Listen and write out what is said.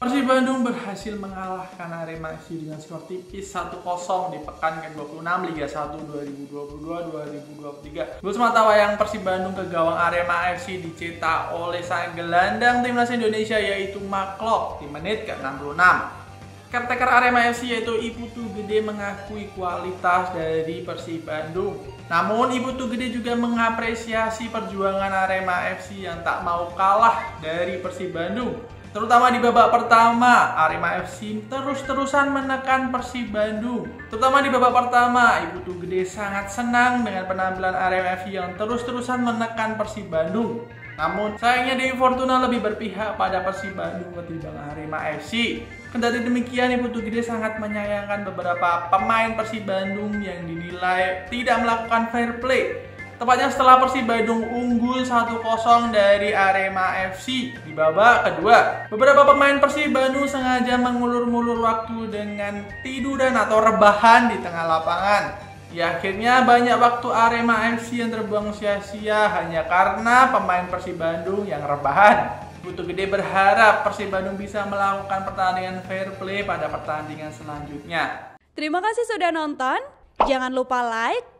Persib Bandung berhasil mengalahkan Arema FC dengan skor tipis 1-0 di pekan ke-26 Liga 1 2022-2023. Gol semata wayang Persib Bandung ke gawang Arema FC dicetak oleh sang gelandang timnas Indonesia yaitu Maklok di menit ke-66. Caretaker Arema FC yaitu Iputu Gede mengakui kualitas dari Persib Bandung. Namun Iputu Gede juga mengapresiasi perjuangan Arema FC yang tak mau kalah dari Persib Bandung. Terutama di babak pertama, Arema FC terus-terusan menekan Persib Bandung. Terutama di babak pertama, Ibu Tuh Gede sangat senang dengan penampilan Arema FC yang terus-terusan menekan Persib Bandung. Namun sayangnya Dewi Fortuna lebih berpihak pada Persib Bandung ketimbang Arema FC. Kendati demikian, Ibu Tuh Gede sangat menyayangkan beberapa pemain Persib Bandung yang dinilai tidak melakukan fair play Tepatnya setelah Persib Bandung unggul 1-0 dari Arema FC di babak kedua. Beberapa pemain Persib Bandung sengaja mengulur-mulur waktu dengan tiduran atau rebahan di tengah lapangan. Ya akhirnya banyak waktu Arema FC yang terbuang sia-sia hanya karena pemain Persib Bandung yang rebahan. Butuh Gede berharap Persib Bandung bisa melakukan pertandingan fair play pada pertandingan selanjutnya. Terima kasih sudah nonton. Jangan lupa like,